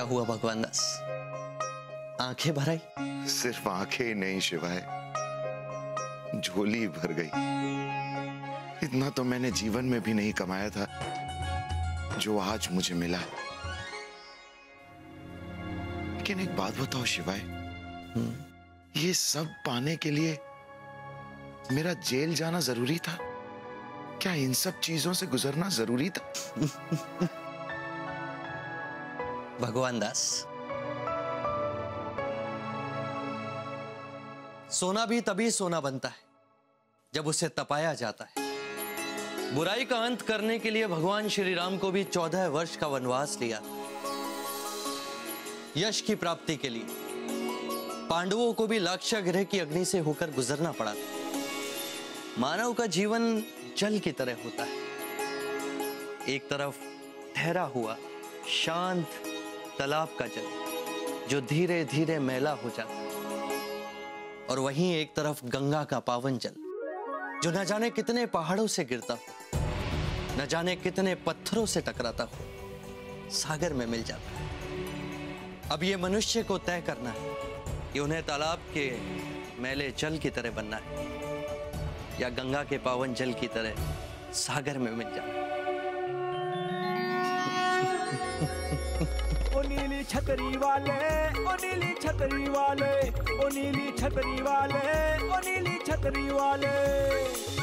हुआ भगवान दास? आँखें भर आई? सिर्फ़ आँखें नहीं शिवाय झोली भर गई। इतना तो मैंने जीवन में भी नहीं कमाया था जो आज मुझे मिला। लेकिन एक बात बताओ शिवाय ये सब पाने के लिए मेरा जेल जाना ज़रूरी था? क्या इन सब चीज़ों से गुजरना ज़रूरी था? भगवान दास। सोना भी तभी सोना बनता है, जब उसे तपाया जाता है। बुराई का अंत करने के लिए भगवान श्री राम को भी चौदह वर्ष का वनवास लिया। यश की प्राप्ति के लिए। पांडवों को भी लाक्षागृह की अग्नि से होकर गुजरना पड़ा। मानव का जीवन जल की तरह होता है। एक तरफ़ ठहरा हुआ, शांत तालाब का जल, जो धीरे धीरे मैला हो जाता है। और वहीं एक तरफ़ गंगा का पावन जल, जो न जाने कितने पहाड़ों से गिरता हो, न जाने कितने पत्थरों से टकराता हो, सागर में मिल जाता है। अब ये मनुष्य को तय करना है कि उन्हें तालाब के मैले जल की तरह बनना है, या गंगा के पावन जल की तरह सागर में मिल जाना ओ नीली छतरी वाले, ओ नीली छतरी वाले, ओ नीली छतरी वाले, ओ नीली छतरी वाले।